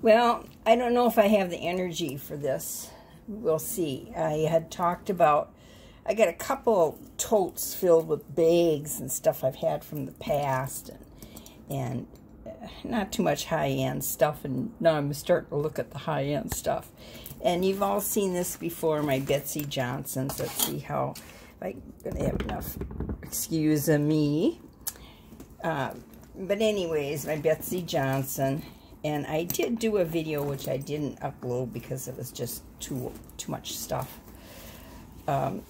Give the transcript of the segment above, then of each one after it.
Well, I don't know if I have the energy for this. We'll see. I had talked about, I got a couple totes filled with bags and stuff I've had from the past and, and uh, not too much high-end stuff. And now I'm starting to look at the high-end stuff. And you've all seen this before, my Betsey Johnsons. Let's see how, I'm going to have enough, excuse me. Uh, but anyways, my Betsey Johnson and I did do a video which I didn't upload because it was just too too much stuff. Um,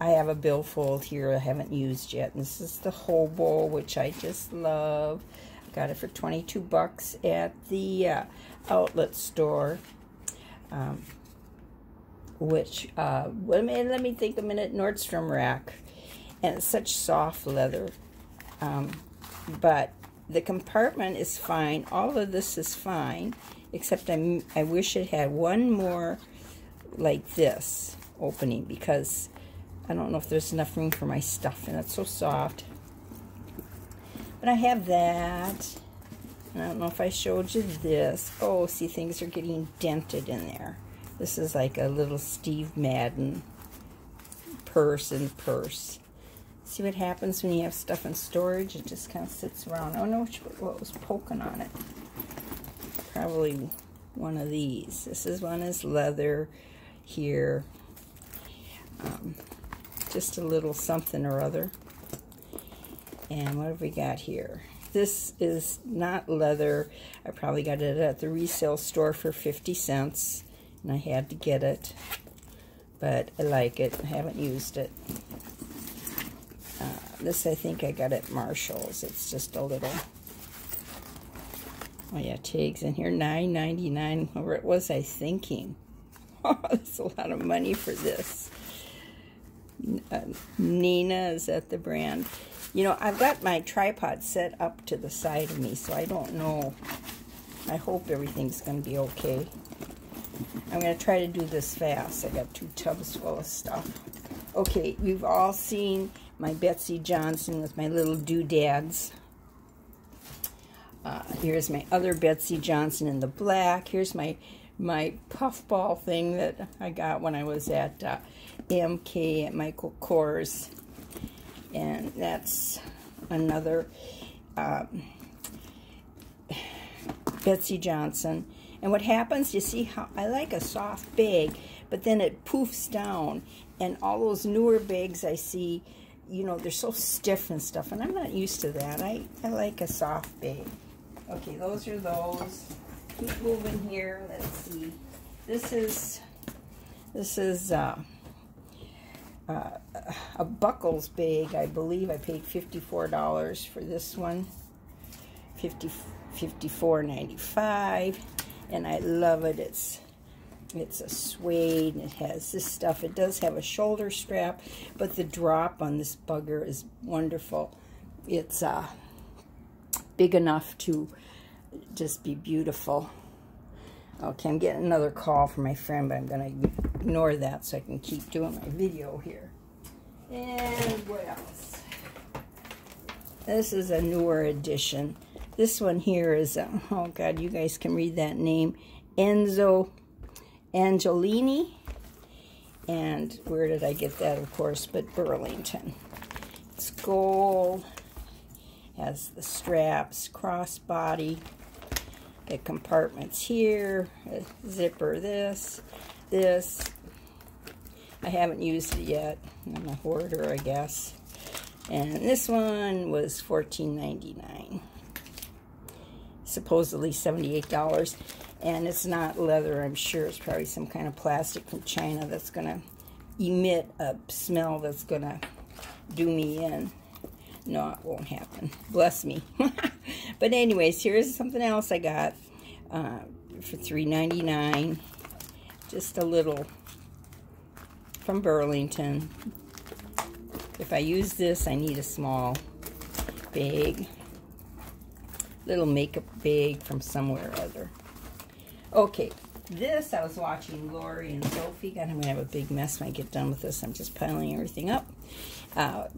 I have a billfold here I haven't used yet. And this is the Hobo, which I just love. I got it for 22 bucks at the uh, outlet store. Um, which, uh, let, me, let me think a minute, Nordstrom Rack. And it's such soft leather. Um, but the compartment is fine. All of this is fine, except i I wish it had one more like this opening because I don't know if there's enough room for my stuff and it's so soft. But I have that. And I don't know if I showed you this. Oh, see, things are getting dented in there. This is like a little Steve Madden purse and purse. See what happens when you have stuff in storage? It just kind of sits around. I don't know which, what was poking on it. Probably one of these. This is one is leather here. Um, just a little something or other. And what have we got here? This is not leather. I probably got it at the resale store for 50 cents. And I had to get it. But I like it. I haven't used it. This I think I got at Marshall's. It's just a little. Oh yeah, tags in here, nine ninety nine. What was I thinking? Oh, that's a lot of money for this. Uh, Nina is that the brand? You know, I've got my tripod set up to the side of me, so I don't know. I hope everything's going to be okay. I'm going to try to do this fast. I got two tubs full of stuff. Okay, we've all seen my Betsey Johnson with my little doodads. Uh, here's my other Betsey Johnson in the black. Here's my my puffball thing that I got when I was at uh, MK at Michael Kors. And that's another um, Betsey Johnson. And what happens, you see how I like a soft bag, but then it poofs down. And all those newer bags I see, you know, they're so stiff and stuff, and I'm not used to that. I, I like a soft bag. Okay, those are those. Keep moving here. Let's see. This is, this is uh, uh, a Buckles bag, I believe. I paid $54 for this one. 50 $54.95 and I love it. It's it's a suede and it has this stuff. It does have a shoulder strap, but the drop on this bugger is wonderful. It's uh, big enough to just be beautiful. Okay, I'm getting another call from my friend, but I'm going to ignore that so I can keep doing my video here. And what else? This is a newer edition. This one here is, uh, oh God, you guys can read that name, Enzo Angiolini. And where did I get that, of course, but Burlington. It's gold, has the straps, crossbody, the compartments here, zipper this, this. I haven't used it yet. I'm a hoarder, I guess. And this one was $14.99. Supposedly $78 and it's not leather I'm sure. It's probably some kind of plastic from China that's gonna emit a smell that's gonna do me in. No it won't happen. Bless me. But anyways here's something else I got uh, for $3.99 just a little from Burlington. If I use this I need a small bag. Little makeup bag from somewhere or other Okay, this I was watching Lori and Sophie. God, I'm going to have a big mess when I get done with this. I'm just piling everything up. Uh,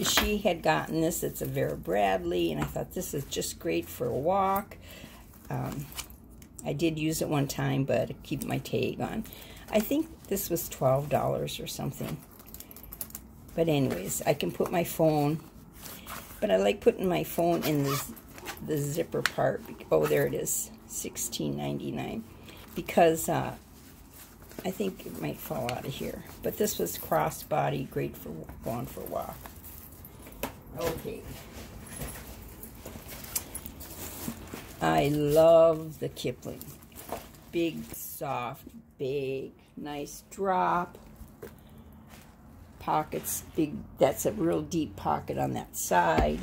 she had gotten this. It's a Vera Bradley, and I thought this is just great for a walk. Um, I did use it one time, but I keep my tag on. I think this was $12 or something. But anyways, I can put my phone, but I like putting my phone in the, the zipper part. Oh, there it is, $16.99. Because uh, I think it might fall out of here. But this was crossbody, great for going for a walk. Okay. I love the Kipling. Big, soft, big, nice drop. Pockets, big, that's a real deep pocket on that side.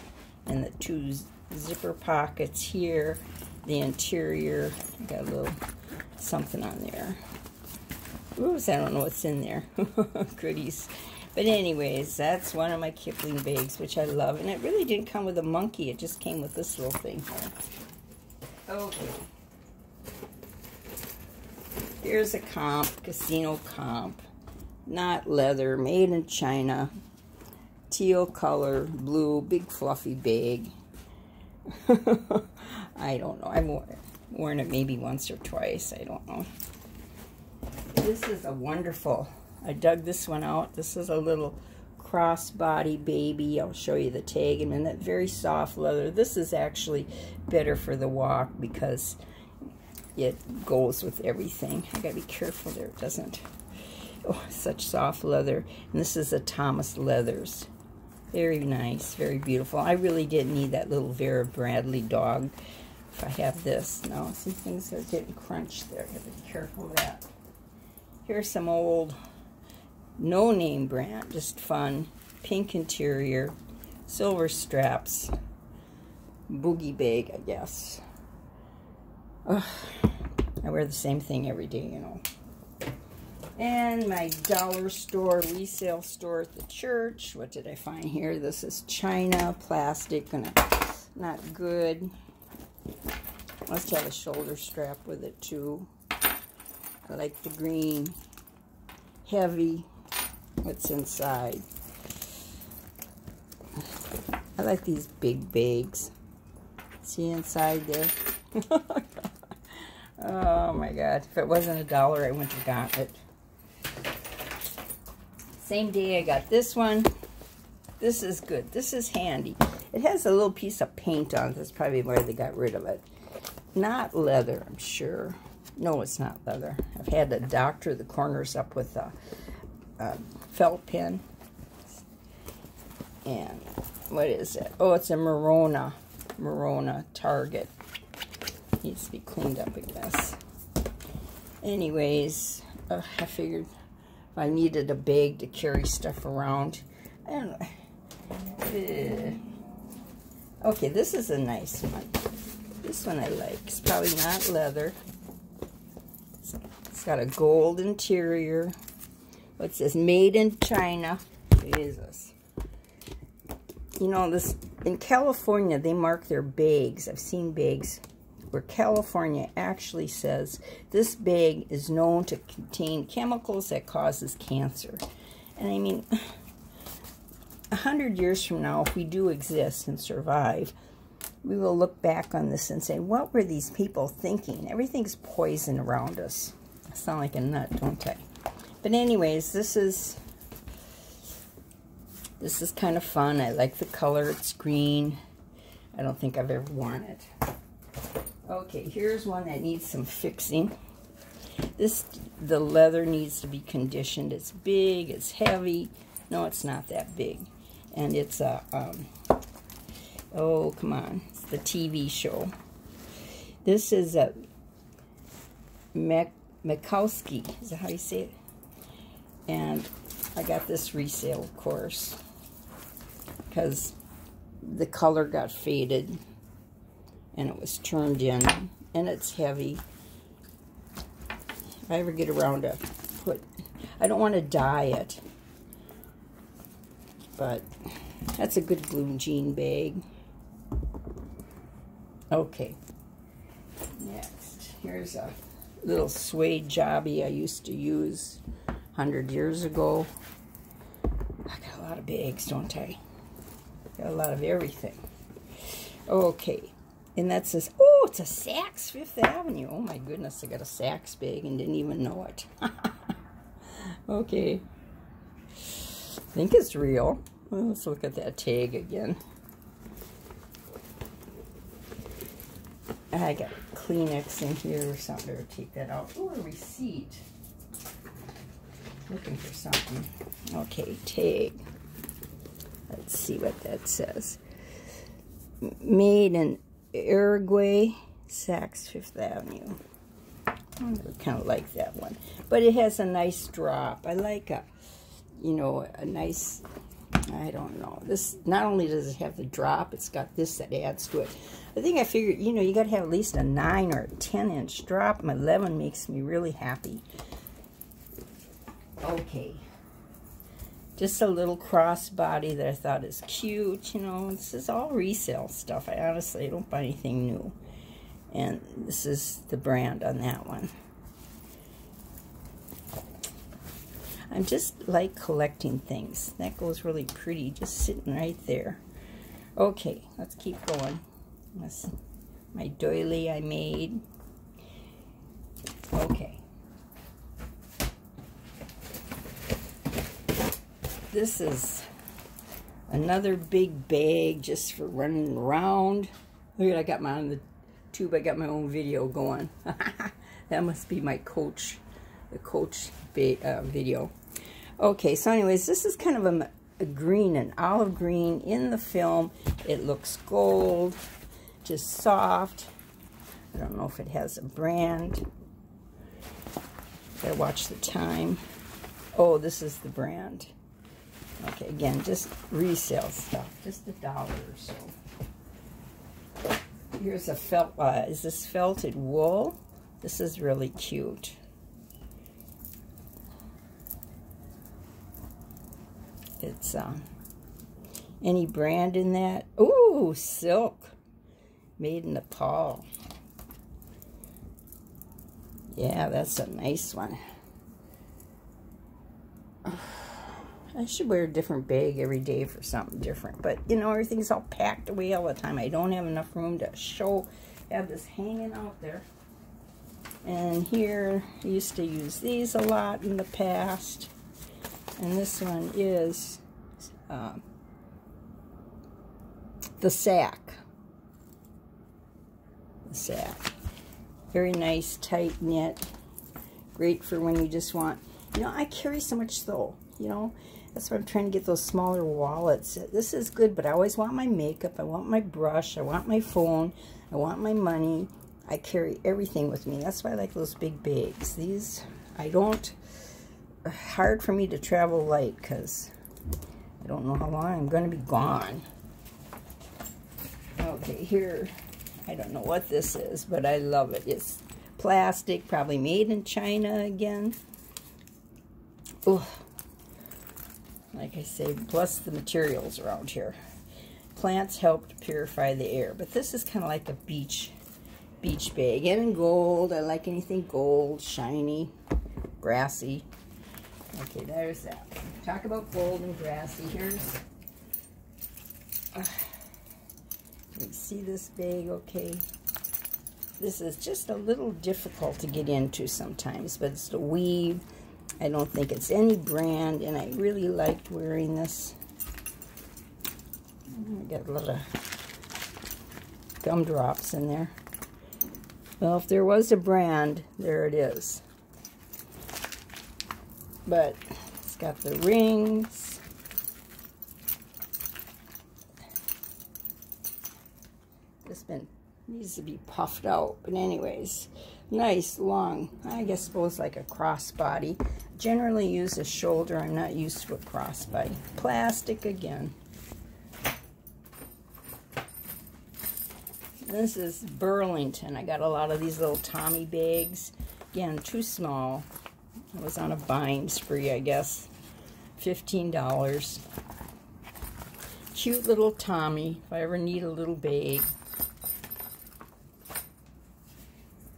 And the two zipper pockets here. The interior, got a little something on there. Ooh, I don't know what's in there. Goodies. But anyways, that's one of my Kipling bags, which I love. And it really didn't come with a monkey. It just came with this little thing here. Okay. Here's a comp, casino comp. Not leather, made in China. Teal color, blue, big fluffy bag. I don't know. I've worn it maybe once or twice. I don't know. This is a wonderful. I dug this one out. This is a little crossbody baby. I'll show you the tag and in a minute. Very soft leather. This is actually better for the walk because it goes with everything. I gotta be careful there. It doesn't. Oh, such soft leather. And this is a Thomas Leathers. Very nice, very beautiful. I really didn't need that little Vera Bradley dog if I have this. No, some things are getting crunched there. I gotta be careful of that. Here's some old no name brand, just fun. Pink interior, silver straps, boogie bag, I guess. Ugh, I wear the same thing every day, you know. And my dollar store, resale store at the church. What did I find here? This is China, plastic, and not good. Must have a shoulder strap with it too. I like the green. Heavy what's inside. I like these big bags. See inside there? oh my god. If it wasn't a dollar, I wouldn't have got it. Same day I got this one. This is good. This is handy. It has a little piece of paint on it. That's probably why they got rid of it. Not leather, I'm sure. No, it's not leather. I've had to doctor the corners up with a uh, felt pen. And what is it? Oh, it's a Merona. Merona Target. Needs to be cleaned up, I guess. Anyways, uh, I figured if I needed a bag to carry stuff around. I. Uh, okay, this is a nice one. This one I like. It's probably not leather. It's got a gold interior. What's this? Made in China. Jesus. You know, this in California, they mark their bags. I've seen bags where California actually says this bag is known to contain chemicals that causes cancer. And I mean, a hundred years from now, if we do exist and survive, we will look back on this and say, what were these people thinking? Everything's poison around us. I sound like a nut, don't I? But anyways, this is this is kind of fun. I like the color. It's green. I don't think I've ever worn it. Okay, here's one that needs some fixing. This, the leather needs to be conditioned. It's big, it's heavy. No, it's not that big. And it's a, um, oh, come on. It's the TV show. This is a Mikowski. Is that how you say it? And I got this resale, of course, because the color got faded and it was turned in and it's heavy. If I ever get around to put, I don't want to dye it, but that's a good blue jean bag. Okay, next, here's a little suede jobby I used to use 100 years ago. I got a lot of bags, don't I? Got a lot of everything. Okay. And that says, oh, it's a Saks Fifth Avenue. Oh my goodness, I got a Saks bag and didn't even know it. okay. I think it's real. Well, let's look at that tag again. I got Kleenex in here or something. to take that out. Oh, a receipt. Looking for something. Okay, tag. Let's see what that says. Made in Uruguay, Saks Fifth Avenue. I kind of like that one. But it has a nice drop. I like a, you know, a nice, I don't know. This, not only does it have the drop, it's got this that adds to it. I think I figured, you know, you got to have at least a 9 or a 10 inch drop. My 11 makes me really happy. Okay. Just a little crossbody that I thought is cute. You know, this is all resale stuff. I honestly don't buy anything new. And this is the brand on that one. I'm just like collecting things. That goes really pretty, just sitting right there. Okay, let's keep going. That's my doily I made. Okay. This is another big bag just for running around. Look at I got my on the tube. I got my own video going. that must be my coach, the coach uh, video. Okay, so anyways, this is kind of a, a green, an olive green in the film. It looks gold, just soft. I don't know if it has a brand. Gotta watch the time. Oh, this is the brand. Okay, again, just resale stuff. Just a dollar or so. Here's a felt, uh, is this felted wool? This is really cute. It's, um, any brand in that? Ooh, silk. Made in Nepal. Yeah, that's a nice one. I should wear a different bag every day for something different. But, you know, everything's all packed away all the time. I don't have enough room to show, have this hanging out there. And here, I used to use these a lot in the past. And this one is uh, the sack. The sack. Very nice, tight knit. Great for when you just want, you know, I carry so much though, you know, that's why I'm trying to get those smaller wallets. This is good, but I always want my makeup. I want my brush. I want my phone. I want my money. I carry everything with me. That's why I like those big bags. These, I don't, hard for me to travel light because I don't know how long I'm going to be gone. Okay, here, I don't know what this is, but I love it. It's plastic, probably made in China again. Oh, like I say, plus the materials around here. Plants help to purify the air, but this is kind of like a beach beach bag. And in gold, I like anything gold, shiny, grassy. Okay, there's that. Talk about gold and grassy. Here's, uh, you see this bag, okay? This is just a little difficult to get into sometimes, but it's the weave I don't think it's any brand, and I really liked wearing this. I got a lot of gumdrops in there. Well, if there was a brand, there it is. But it's got the rings. This been needs to be puffed out. But anyways, nice, long, I guess suppose like a crossbody. Generally use a shoulder. I'm not used to a crossbody. Plastic again. This is Burlington. I got a lot of these little Tommy bags. Again, too small. I was on a buying spree, I guess. $15. Cute little Tommy, if I ever need a little bag.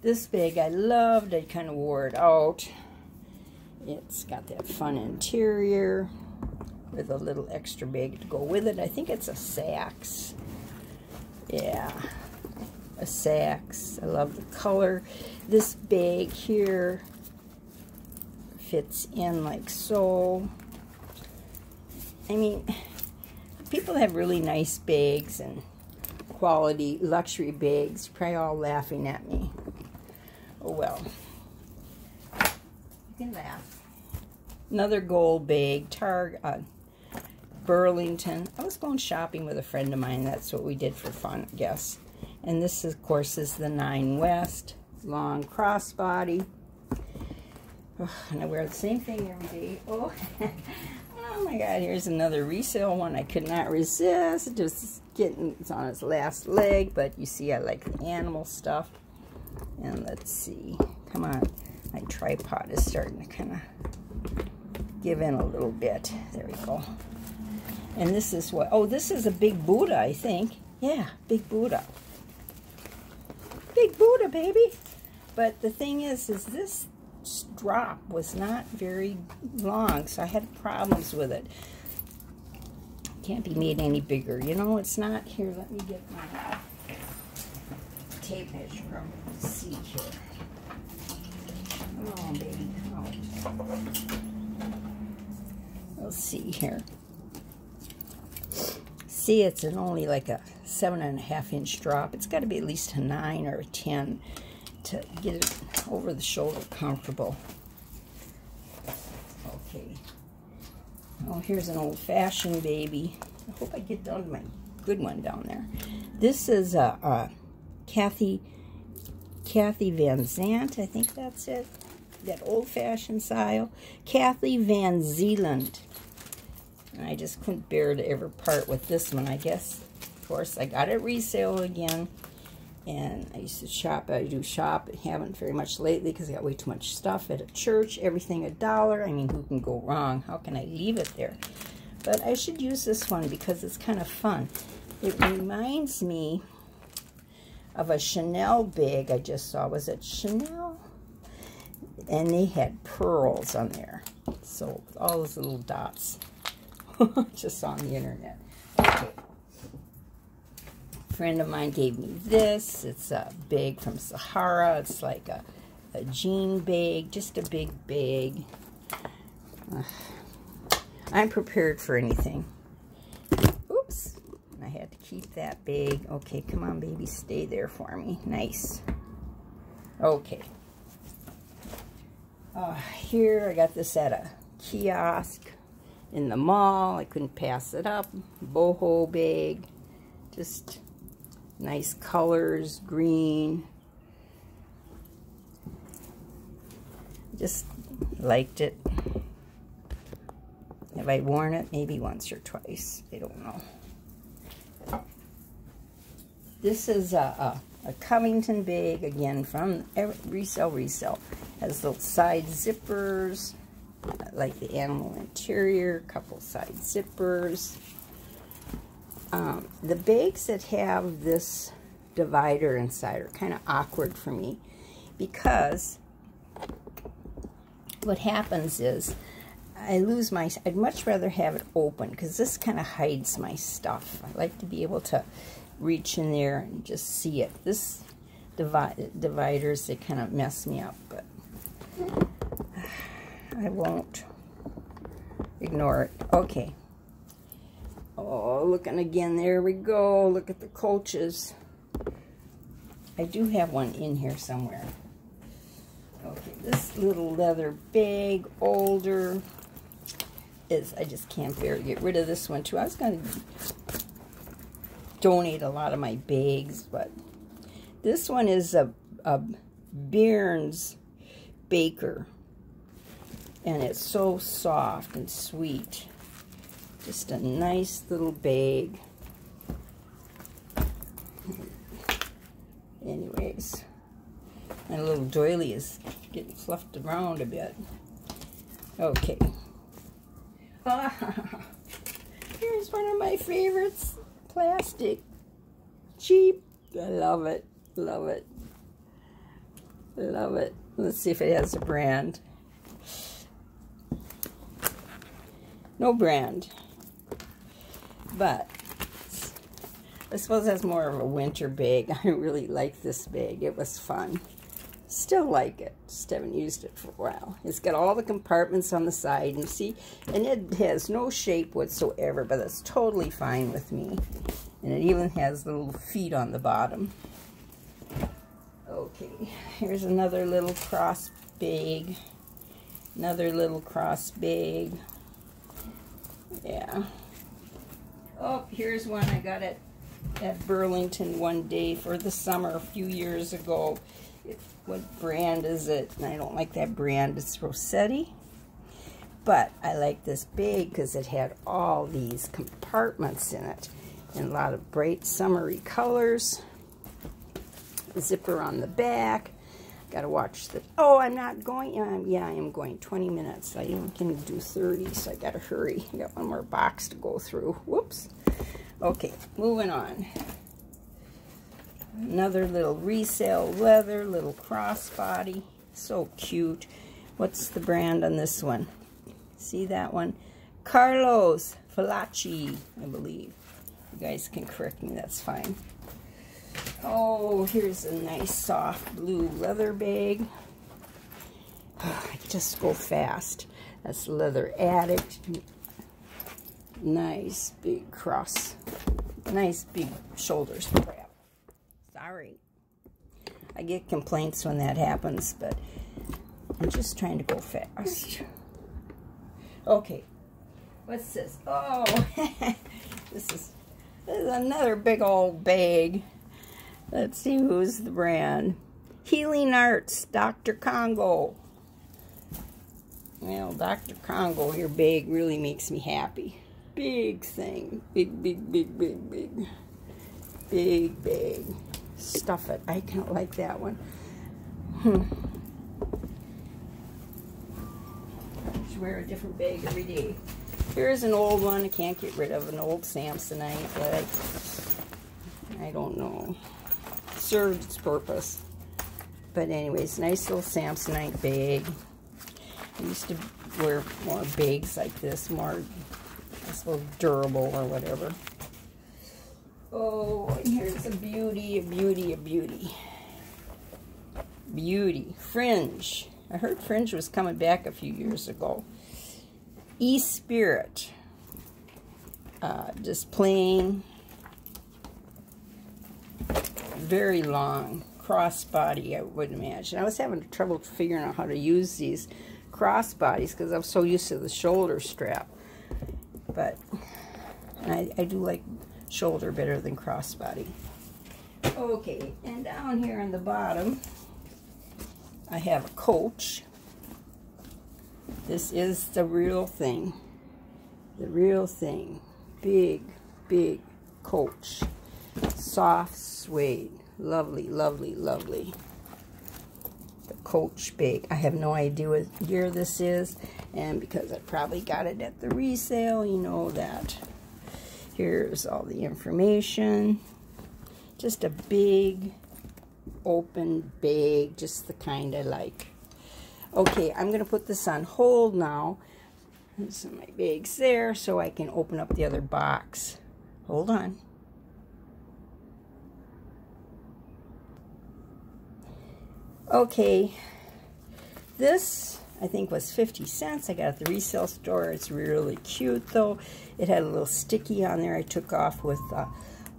This bag I loved. I kind of wore it out. It's got that fun interior with a little extra bag to go with it. I think it's a Saks. Yeah. a Saks. I love the color. This bag here fits in like so. I mean, people have really nice bags and quality luxury bags. Probably all laughing at me. Oh well. You can laugh. Another gold bag. Target. Uh, Burlington. I was going shopping with a friend of mine. That's what we did for fun, I guess. And this, of course, is the Nine West long crossbody. Oh, and I wear the same thing every day. Oh, oh my God! Here's another resale one. I could not resist. Just getting it's on its last leg, but you see, I like the animal stuff. And let's see. Come on, my tripod is starting to kind of give in a little bit. There we go. And this is what, oh, this is a big Buddha, I think. Yeah, big Buddha. Big Buddha, baby. But the thing is, is this strap was not very long, so I had problems with it. Can't be made any bigger. You know, it's not. Here, let me get my uh, tape measure from see here. Come on, baby, come on. Let's see here see it's an only like a seven and a half inch drop. It's got to be at least a nine or a 10 to get it over the shoulder comfortable. Okay. Oh, here's an old-fashioned baby. I hope I get down to my good one down there. This is a, a Kathy Kathy Van Zant, I think that's it. That old-fashioned style. Kathy Van Zeeland. I just couldn't bear to ever part with this one, I guess. Of course, I got it resale again. And I used to shop. I do shop. I haven't very much lately because I got way too much stuff at a church. Everything a dollar. I mean, who can go wrong? How can I leave it there? But I should use this one because it's kind of fun. It reminds me of a Chanel bag I just saw. Was it Chanel? And they had pearls on there. So all those little dots. just on the internet. Okay. A friend of mine gave me this. It's a bag from Sahara. It's like a, a jean bag, just a big bag. Uh, I'm prepared for anything. Oops. I had to keep that bag. Okay, come on, baby. Stay there for me. Nice. Okay. Uh, here, I got this at a kiosk in the mall. I couldn't pass it up. Boho bag. Just nice colors. Green. Just liked it. Have I worn it? Maybe once or twice. I don't know. This is a, a, a Covington bag, again, from Resale Resale. Has little side zippers like the animal interior, couple side zippers. Um, the bags that have this divider inside are kind of awkward for me because what happens is I lose my, I'd much rather have it open because this kind of hides my stuff. I like to be able to reach in there and just see it. This divi dividers, they kind of mess me up, but I won't ignore it. Okay. Oh, looking again. There we go. Look at the coaches. I do have one in here somewhere. Okay, this little leather bag, older, is, I just can't bear to get rid of this one too. I was going to donate a lot of my bags, but this one is a, a Bearns Baker and it's so soft and sweet. Just a nice little bag. Anyways, my little doily is getting fluffed around a bit. Okay. here's one of my favorites. Plastic. Cheap. I love it. Love it. Love it. Let's see if it has a brand. no brand. But I suppose that's more of a winter bag. I really like this bag. It was fun. Still like it. Just haven't used it for a while. It's got all the compartments on the side. And see, and it has no shape whatsoever, but it's totally fine with me. And it even has little feet on the bottom. Okay, here's another little cross bag. Another little cross bag. Yeah. Oh, here's one I got at, at Burlington one day for the summer a few years ago. It, what brand is it? And I don't like that brand. It's Rosetti. But I like this bag because it had all these compartments in it. And a lot of bright summery colors. Zipper on the back. Got to watch the... Oh, I'm not going... Um, yeah, I am going 20 minutes. I can do 30, so I got to hurry. I got one more box to go through. Whoops. Okay, moving on. Another little resale leather, little crossbody. So cute. What's the brand on this one? See that one? Carlos Falchi, I believe. You guys can correct me, that's fine. Oh, here's a nice soft blue leather bag. I just go fast. That's Leather Addict. Nice big cross. Nice big shoulders. I get complaints when that happens, but I'm just trying to go fast. Okay. What's this? Oh, this is, this is another big old bag. Let's see who's the brand. Healing Arts, Dr. Congo. Well, Dr. Congo, your bag really makes me happy. Big thing. Big, big, big, big, big. Big, big. Stuff it. I of like that one. Hmm. Should wear a different bag every day. Here's an old one I can't get rid of. An old Samsonite that I, I don't know served its purpose. But anyways, nice little Samsonite bag. I used to wear more bags like this, more, I suppose, durable or whatever. Oh, here's a beauty, a beauty, a beauty. Beauty. Fringe. I heard Fringe was coming back a few years ago. E-Spirit. Uh, just plain very long crossbody, I would imagine. I was having trouble figuring out how to use these crossbodies because I'm so used to the shoulder strap. But I, I do like shoulder better than crossbody. Okay, and down here on the bottom, I have a coach. This is the real thing. The real thing. Big, big coach. Soft suede. Lovely, lovely, lovely. The Coach Bake. I have no idea what year this is. And because I probably got it at the resale, you know that. Here's all the information. Just a big, open bag. Just the kind I like. Okay, I'm going to put this on hold now. Some my bags there so I can open up the other box. Hold on. Okay, this I think was 50 cents. I got at the resale store. It's really cute though. It had a little sticky on there I took off with uh,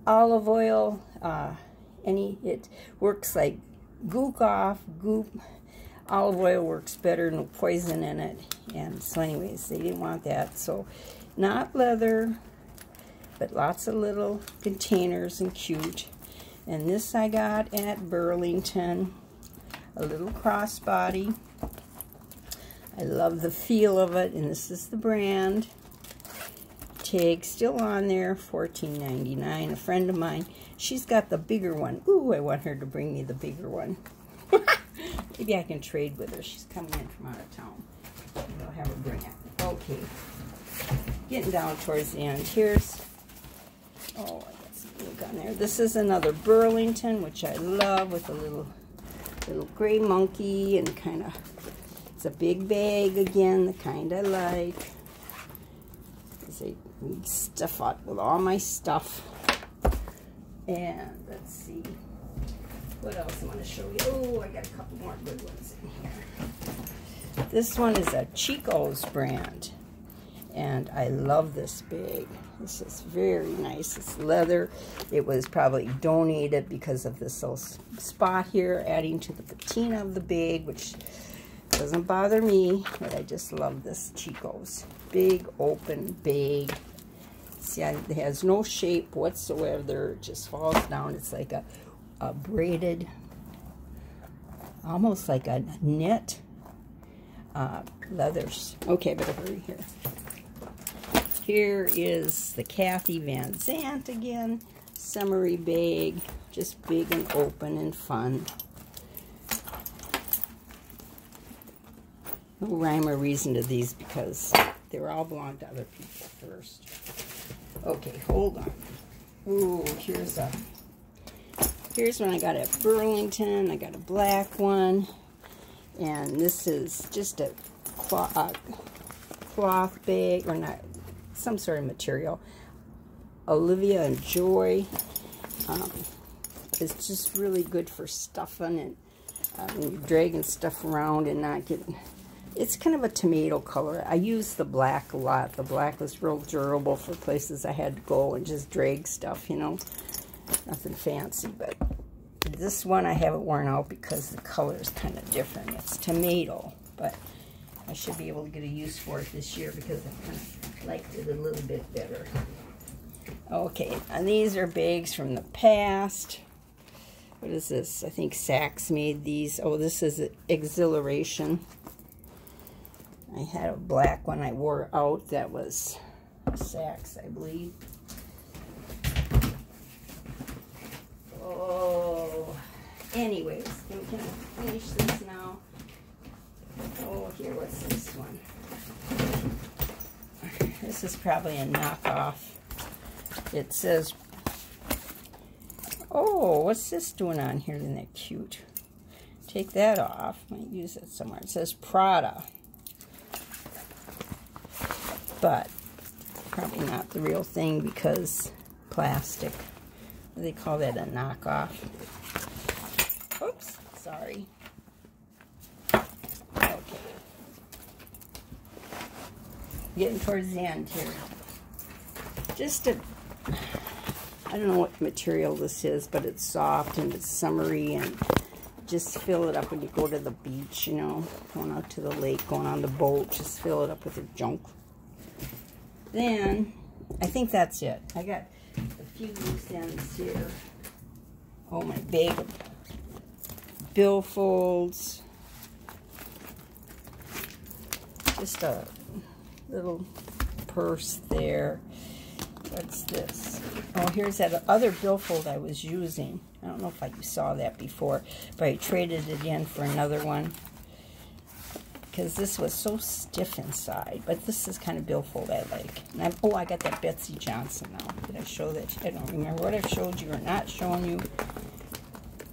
olive oil. Uh, any It works like gook off, goop. Olive oil works better, no poison in it. And so anyways, they didn't want that. So not leather, but lots of little containers and cute. And this I got at Burlington a little crossbody. I love the feel of it, and this is the brand. Tag still on there, $14.99. A friend of mine, she's got the bigger one. Ooh, I want her to bring me the bigger one. Maybe I can trade with her. She's coming in from out of town. I'll have her bring it. Okay. Getting down towards the end. Here's, oh, I got some ink on there. This is another Burlington, which I love with a little little gray monkey and kind of, it's a big bag again, the kind I like. I stuff up with all my stuff. And let's see. What else I want to show you? Oh, I got a couple more good ones in here. This one is a Chico's brand. And I love this bag. This is very nice. It's leather. It was probably donated because of this little spot here, adding to the patina of the bag, which doesn't bother me, but I just love this Chico's. Big, open bag. See, it has no shape whatsoever. It just falls down. It's like a, a braided, almost like a knit uh, leathers. Okay, but hurry here. Here is the Kathy Van Zant again. Summery bag. Just big and open and fun. No rhyme or reason to these because they all belong to other people first. Okay, hold on. Ooh, here's a here's one I got at Burlington. I got a black one. And this is just a cloth, cloth bag, or not, some sort of material. Olivia and Joy. Um, it's just really good for stuffing and um, dragging stuff around and not getting... It's kind of a tomato color. I use the black a lot. The black was real durable for places I had to go and just drag stuff, you know. Nothing fancy, but this one I haven't worn out because the color is kind of different. It's tomato, but I should be able to get a use for it this year because I kind of liked it a little bit better. Okay, and these are bags from the past. What is this? I think Saks made these. Oh, this is Exhilaration. I had a black one I wore out that was Saks, I believe. Oh, anyways, we can finish this now. Oh, here, what's this one? This is probably a knockoff. It says, oh, what's this doing on here? Isn't that cute? Take that off. Might use it somewhere. It says Prada. But probably not the real thing because plastic. They call that a knockoff. Oops, sorry. getting towards the end here. Just a, I don't know what material this is, but it's soft and it's summery and just fill it up when you go to the beach, you know, going out to the lake, going on the boat, just fill it up with your junk. Then, I think that's it. I got a few loose ends here. Oh, my of billfolds. Just a little purse there. What's this? Oh, here's that other billfold I was using. I don't know if I saw that before, but I traded it in for another one because this was so stiff inside. But this is kind of billfold I like. I, oh, I got that Betsey Johnson now. Did I show that? I don't remember what I've showed you or not shown you.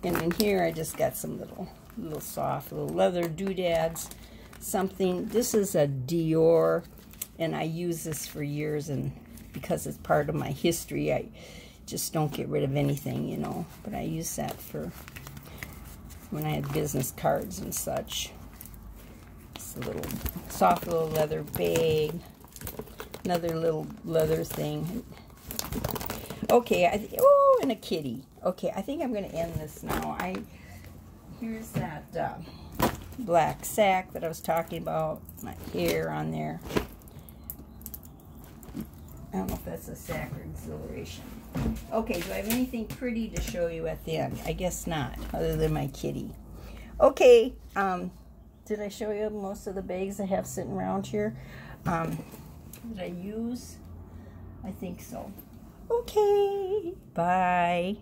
And in here, I just got some little, little soft, little leather doodads. Something. This is a Dior and I use this for years and because it's part of my history I just don't get rid of anything you know but I use that for when I had business cards and such a little soft little leather bag another little leather thing okay I oh and a kitty okay I think I'm gonna end this now I here's that uh, black sack that I was talking about my hair on there I don't know if that's a sack or exhilaration. Okay, do I have anything pretty to show you at the end? I guess not, other than my kitty. Okay, um, did I show you most of the bags I have sitting around here? Um, did I use? I think so. Okay, bye.